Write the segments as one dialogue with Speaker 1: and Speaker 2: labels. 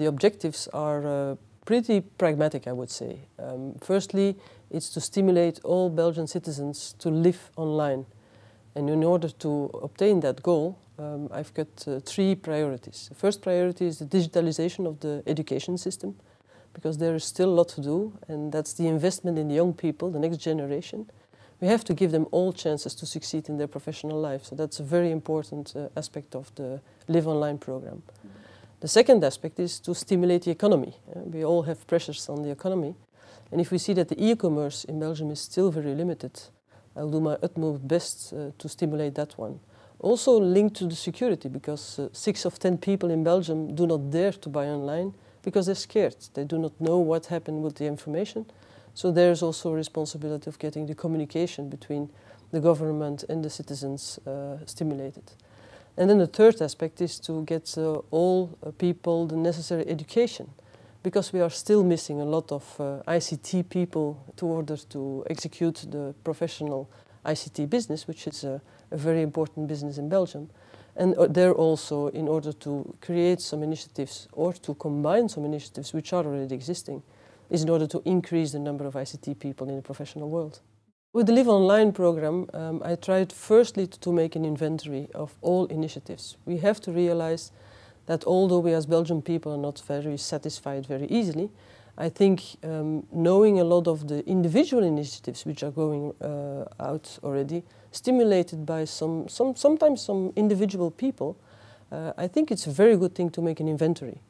Speaker 1: the objectives are uh, pretty pragmatic, I would say. Um, firstly, it's to stimulate all Belgian citizens to live online. And in order to obtain that goal, um, I've got uh, three priorities. The first priority is the digitalization of the education system, because there is still a lot to do, and that's the investment in the young people, the next generation. We have to give them all chances to succeed in their professional life, so that's a very important uh, aspect of the Live Online program. Mm -hmm. The second aspect is to stimulate the economy. We all have pressures on the economy, and if we see that the e-commerce in Belgium is still very limited, I'll do my utmost best uh, to stimulate that one. Also linked to the security, because uh, six of ten people in Belgium do not dare to buy online because they're scared. They do not know what happened with the information. So there's also a responsibility of getting the communication between the government and the citizens uh, stimulated. And then the third aspect is to get uh, all uh, people the necessary education because we are still missing a lot of uh, ICT people to order to execute the professional ICT business, which is a, a very important business in Belgium. And there also, in order to create some initiatives or to combine some initiatives which are already existing, is in order to increase the number of ICT people in the professional world. With the Live Online program, um, I tried firstly to make an inventory of all initiatives. We have to realize that although we as Belgian people are not very satisfied very easily, I think um, knowing a lot of the individual initiatives which are going uh, out already, stimulated by some, some sometimes some individual people, uh, I think it's a very good thing to make an inventory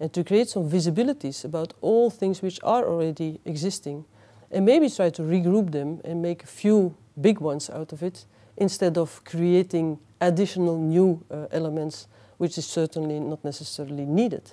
Speaker 1: and to create some visibilities about all things which are already existing and maybe try to regroup them and make a few big ones out of it instead of creating additional new uh, elements which is certainly not necessarily needed.